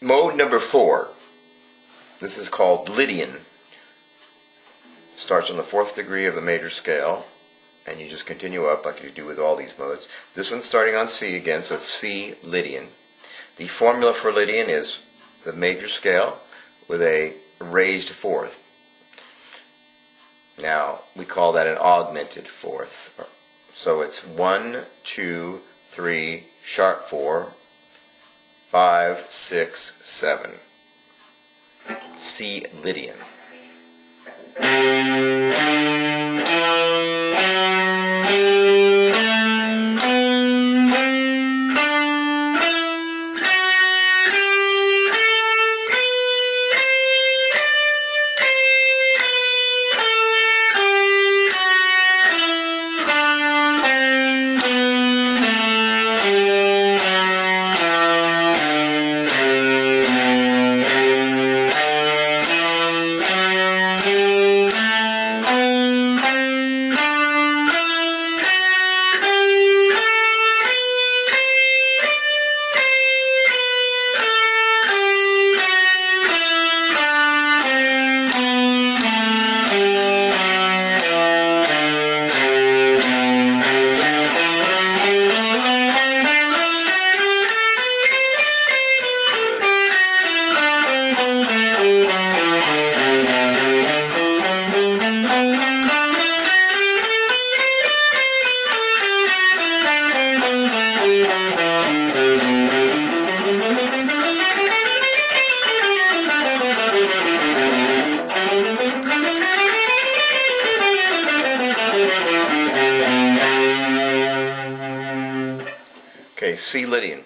Mode number four. This is called Lydian. Starts on the fourth degree of the major scale, and you just continue up like you do with all these modes. This one's starting on C again, so it's C Lydian. The formula for Lydian is the major scale with a raised fourth. Now, we call that an augmented fourth. So it's one, two, three, sharp four, five, six, seven. C. Lydian. Okay, C. Lydian.